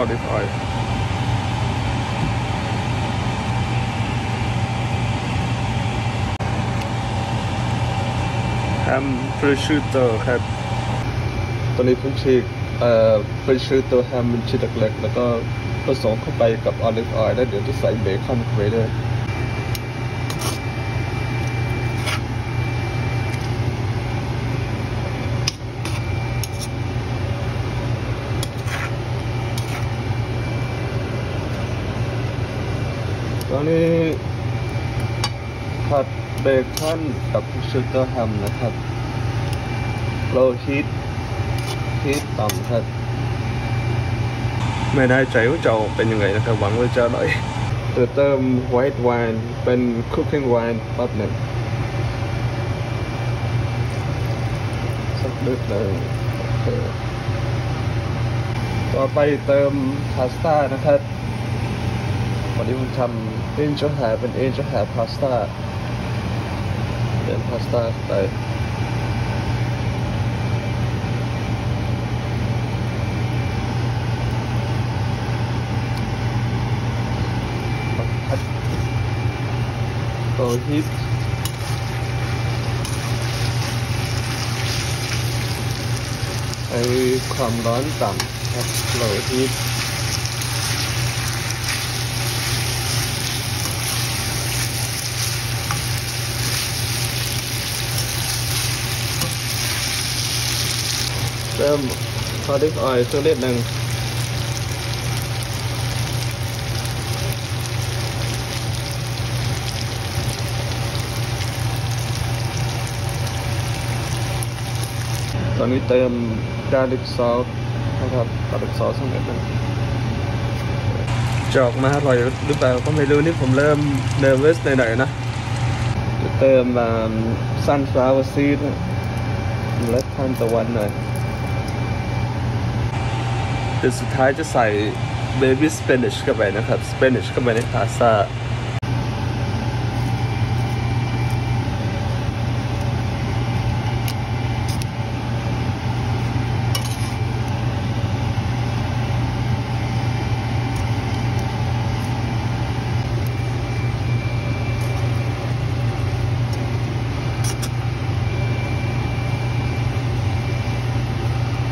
olive oil แฮม prosciutto ครับ ตอนนี้ผมฉีกเอ่อ prosciutto แฮมเป็นชิ้นเล็กๆแล้วก็ผสมเข้าไปกับ olive oil แล้วเดี๋ยวจะใส่เบคอนเข้าไปด้วย ตอนนี้ผัดเบคอนกับชูเตอร์แฮมนะครับ low heat heat ต่ำครับไม่แน่ใจว่าจะออกเป็นยังไงนะครับ หวังว่าจะอร่อยจะเติม white wine เป็น cooking wine แป๊บหนึ่งสักดึกเลยโอเคต่อไปเติมพาสต้านะครับ วันนี้ผมทำ angel hair เป็น angel hair pasta เป็นพาสต้าไปผัดโลฮิตไอความร้อนต่ำครับ low heat เริ่มพอดิฟออยล์สักนิดหนึ่งตอนนี้เติม garlic sauce นะครับ garlic sauce สักนิดหนึ่งจะออกมาอร่อยหรือเปล่าก็ไม่รู้นี่ผมเริ่มเน r ร์ o สหน่อยๆนะเติมซันฟลาวซี d เมล็ดทานตะวันหน่อย เดี๋ยวสุดท้ายจะใส่ baby spinach เข้าไปนะครับ spinach เข้าไปในพาสต้า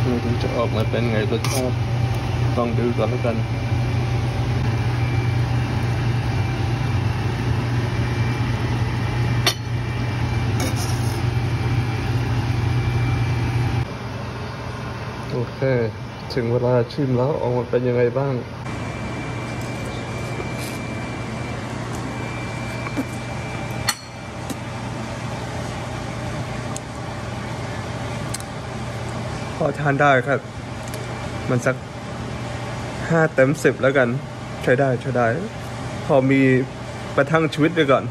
ไม่รู้จะออกมาเป็นไงรสชาติ ต้องดูก่อนแล้วกันโอเค ถึงเวลาชิมแล้วออกมาเป็นยังไงบ้างพอทานได้ครับ มันสัก ห้าเต็มสิบแล้วกัน ใช้ได้ใช้ได้ พอมีประทังชีวิตไปก่อน